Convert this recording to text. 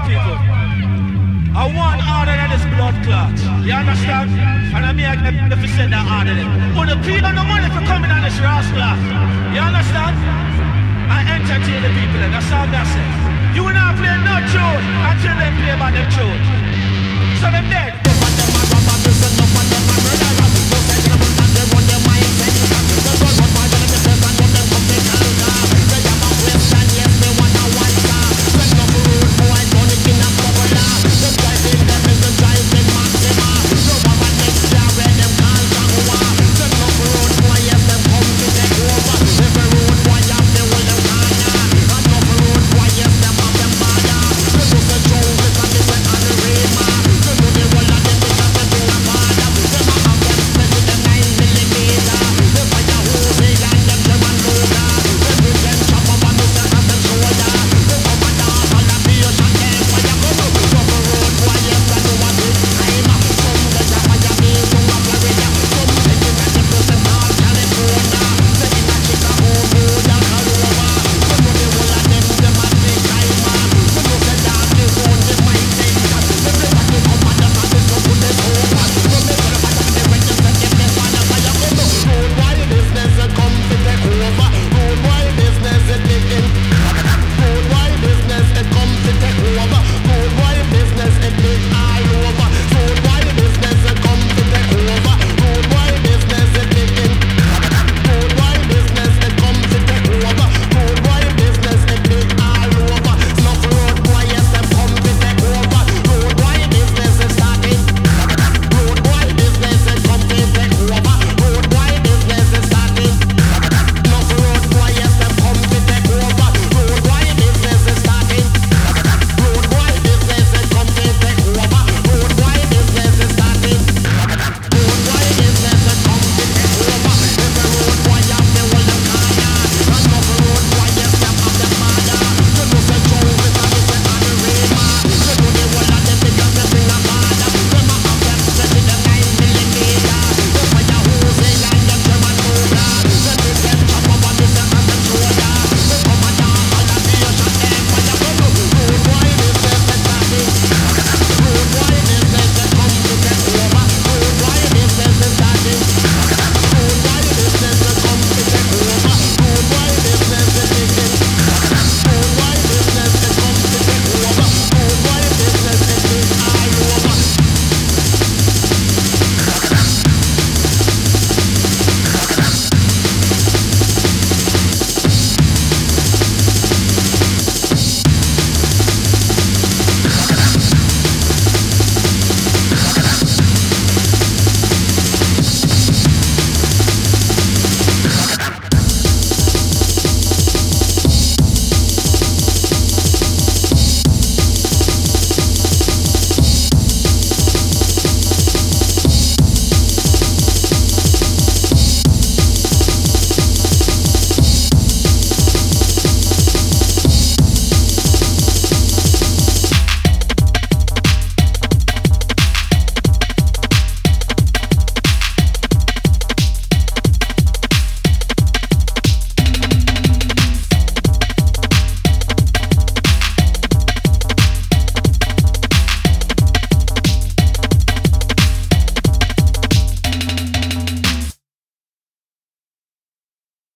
people. I want harder than this blood clot. You understand? And I mean, I get if you said that harder than. But the people no money for coming on this rascal. You understand? I entertain the people, and that's all that says. You will not play no tune until they play by the tune. So them dead.